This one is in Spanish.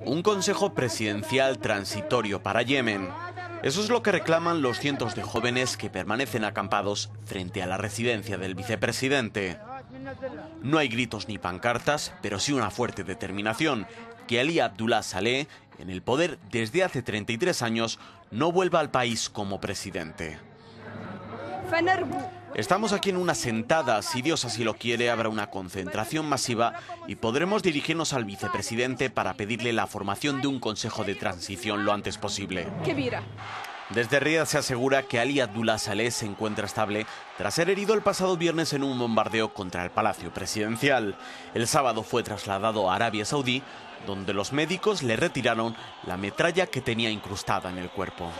Un consejo presidencial transitorio para Yemen. Eso es lo que reclaman los cientos de jóvenes que permanecen acampados frente a la residencia del vicepresidente. No hay gritos ni pancartas, pero sí una fuerte determinación que Ali Abdullah Saleh, en el poder desde hace 33 años, no vuelva al país como presidente. Estamos aquí en una sentada, si Dios así lo quiere, habrá una concentración masiva y podremos dirigirnos al vicepresidente para pedirle la formación de un consejo de transición lo antes posible. Desde Riyadh se asegura que Ali Abdullah Saleh se encuentra estable tras ser herido el pasado viernes en un bombardeo contra el Palacio Presidencial. El sábado fue trasladado a Arabia Saudí, donde los médicos le retiraron la metralla que tenía incrustada en el cuerpo.